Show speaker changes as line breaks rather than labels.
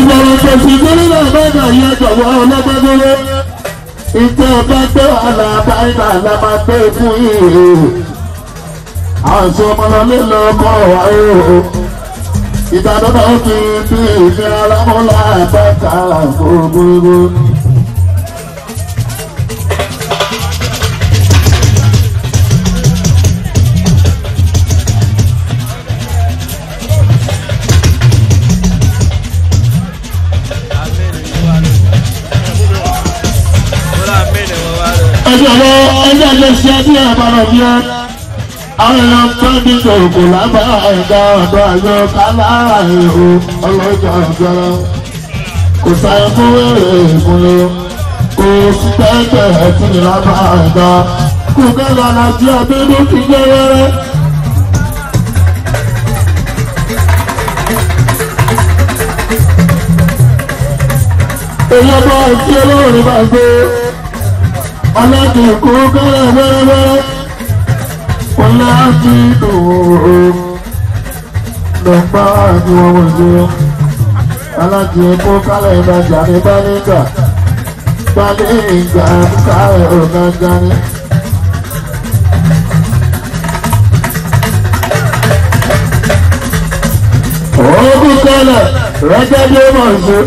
ìbẹ̀rẹ̀ tòsí gómìnà mẹ́ta yẹ jọ̀wọ́ ọlọ́gbẹ́gbẹ́rẹ́ ìtẹ́ ọba gbé wàhálà báyìí la máa gbé
fún ìhè àṣọ ọmọlọlé lọ kọ́ wa o ìdádọ́dọ́ fi bí ìfẹ́ alámúlá àbáta gbogbogbò. ẹjọ́ lọ ẹjọ́ lè ṣe bí àbárọ̀ bí ẹ. àwọn èèyàn tó ní ìṣòro lábá ẹ̀dá ọ̀dọ́ àjọ kálá ẹ̀rọ ọlọ́jà ọ̀gbẹ́rẹ́ kò sáyẹ fún wẹ́rẹ́ ìmúlò kò sí tẹ́tẹ̀ ẹ̀sìn lábá ẹ̀dá kò kẹ́lá lájú abẹ́rẹ́ ti gbé wẹ́rẹ́.
èyí ọba àti olóòrùn bá gbé alákẹ̀kọ́ kọ́ra wẹ́rẹ́wẹ́rẹ́ wọn láti dòwò
lọ́pàá àti wọn wọ̀ jẹ́ alákẹ̀kọ́ kálẹ̀ ìbàjá ní bálẹ́gà bálẹ́ ìgbà kálẹ̀ ọ̀gá jáde.
Ogun kọ́lẹ̀ rẹ́gẹ́dẹ́ mọ̀ sí.